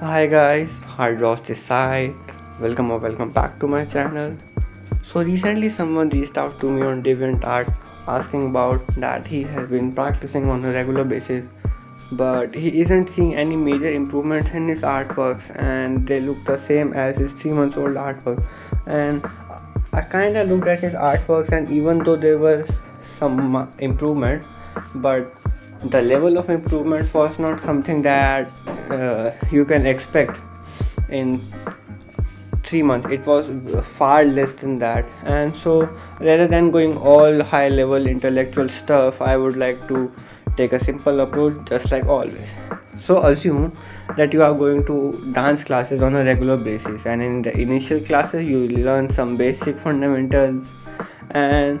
Hi guys, Hart Draws this side. Welcome or welcome back to my channel. So recently someone reached out to me on DeviantArt asking about that he has been practicing on a regular basis but he isn't seeing any major improvements in his artworks and they look the same as his 3 months old artwork and I kinda looked at his artworks and even though there were some improvement but the level of improvement was not something that uh, you can expect in three months. It was far less than that. And so rather than going all high level intellectual stuff i would like to take a simple approach just like always. So assume that you are going to dance classes on a regular basis and in the initial classes you learn some basic fundamentals and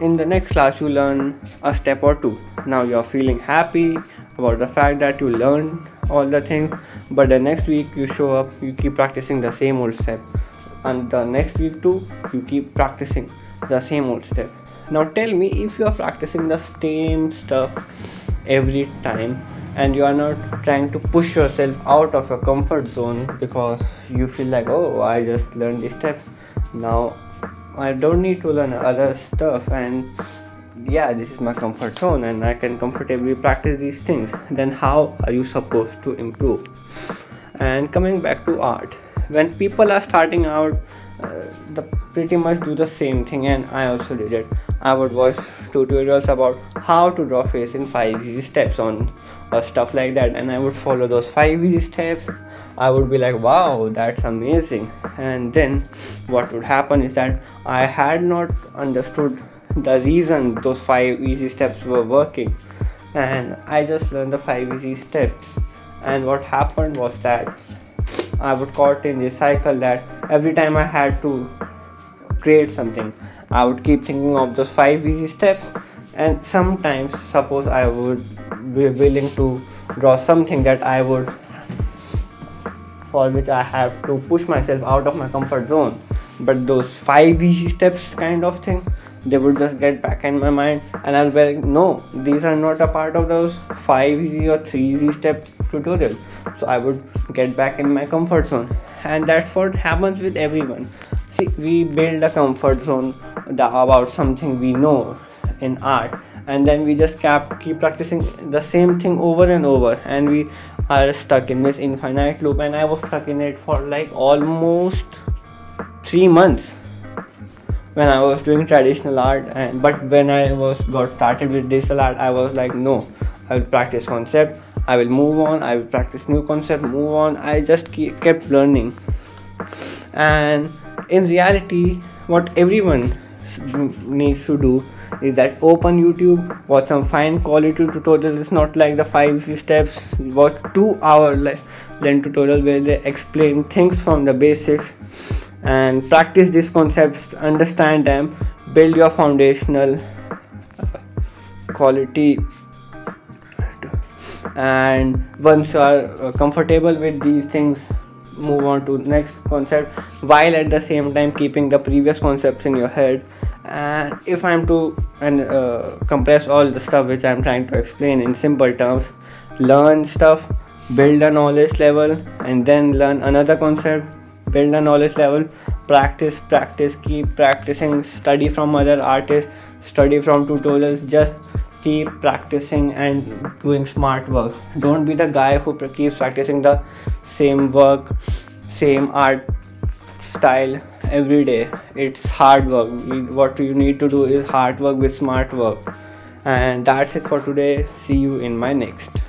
in the next class you learn a step or two. Now you're feeling happy about the fact that you learned all the things but the next week you show up you keep practicing the same old step. And the next week too you keep practicing the same old step. Now tell me if you are practicing the same stuff every time and you are not trying to push yourself out of your comfort zone because you feel like oh i just learned this step. Now I don't need to learn other stuff and yeah this is my comfort zone and I can comfortably practice these things. Then how are you supposed to improve? And coming back to art when people are starting out uh, the pretty much do the same thing and I also did it. I would watch tutorials about how to draw face in 5 easy steps on or stuff like that and I would follow those 5 easy steps. I would be like wow that's amazing. And then what would happen is that I had not understood the reason those 5 easy steps were working. And I just learned the 5 easy steps. And what happened was that I would caught in this cycle that every time I had to create something I would keep thinking of those 5 easy steps. And sometimes suppose I would be willing to draw something that I would for which I have to push myself out of my comfort zone. But those five easy steps kind of thing, they would just get back in my mind, and I'll be like, no, these are not a part of those five easy or three easy step tutorial. So I would get back in my comfort zone, and that's what happens with everyone. See, we build a comfort zone about something we know in art and then we just kept keep practicing the same thing over and over. And we are stuck in this infinite loop. And i was stuck in it for like almost 3 months when i was doing traditional art. And but when i was got started with digital art i was like no i will practice concept. I will move on. I will practice new concept move on. I just keep, kept learning. And in reality what everyone needs to do is that open youtube? Watch some fine quality tutorials. It's not like the five steps watch two hour length tutorial where they explain things from the basics. And practice these concepts understand them build your foundational quality. And once you are uh, comfortable with these things move on to next concept while at the same time keeping the previous concepts in your head. And if i'm to and uh, compress all the stuff which i'm trying to explain in simple terms learn stuff build a knowledge level and then learn another concept build a knowledge level practice practice keep practicing study from other artists study from tutorials just keep practicing and doing smart work. Don't be the guy who keeps practicing the same work same art style every day. It's hard work. What you need to do is hard work with smart work. And that's it for today. See you in my next